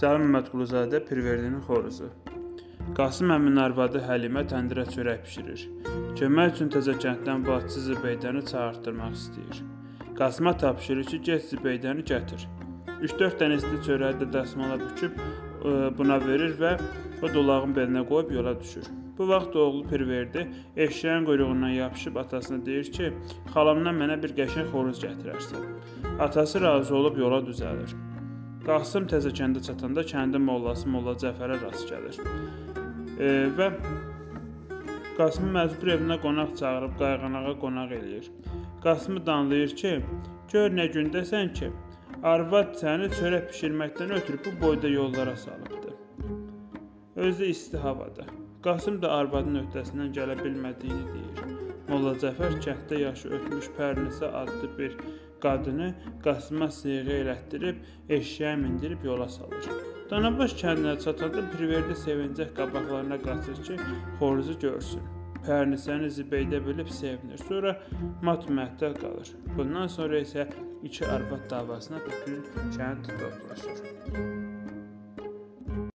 Cəlil Məmmədquluzadə Pirverdinin xoruzu. Qasım əminin arvadı Həlimə təndirə çörək bişirir. Kömək üçün təzə kənddən bacısı Zübeydəni çağırtdırmaq istəyir. Qasıma tapşırır ki, get Zübeydəni gətir. 3-4 dənə isti çörəyi də dəsmala büküb ə, buna verir və o dolağın belinə qoyub yola düşür. Bu vaxt oğlu Pirverdi eşşəyin quyruğundan yapışıb atasına deyir ki, xalamdan mənə bir qəşəng xoruz gətirərsən. Atası razı olub yola düzəlir. Qasım təzə kəndə çatanda kəndin mollası Molla Cəfərə rast gəlir. E, və Qasımı məcbur evinə qonaq çağırıb qayğanağa qonaq eləyir. Qasımı danlayır ki, gör nə gündəsən ki, arvad səni çörək bişirməkdən ötürü bu boyda yollara salıbdı. Özü isti havada. Qasım da arvadın öhdəsindən gələ bilmədiyini deyir. Molla Cəfər kənddə yaşı ötmüş Pərnisə adlı bir qadını Qasıma seyğə elətdirib eşşəyə mindirib yola salır. Danabaş kəndinə çatanda Pirverdi sevincək qabaqlarına qaçır ki, xoruzu görsün. Pərnisəni Zibeydə bilib sevinir. Sonra mat-məhtəl qalır. Bundan sonra isə iki arvad davasına bütün kənd toplaşır.